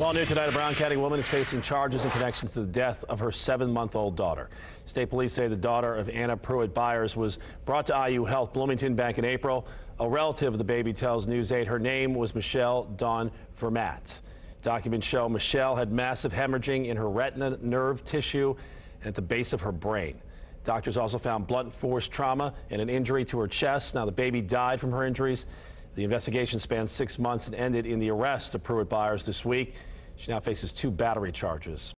Well, new tonight, a Brown County woman is facing charges in connection to the death of her seven-month-old daughter. State police say the daughter of Anna Pruitt Byers was brought to IU Health Bloomington back in April. A relative of the baby tells News 8 her name was Michelle Dawn Vermaat. Documents show Michelle had massive hemorrhaging in her retina, nerve tissue, and at the base of her brain. Doctors also found blunt force trauma and an injury to her chest. Now, the baby died from her injuries. The investigation spanned six months and ended in the arrest of Pruitt Byers this week. She now faces two battery charges.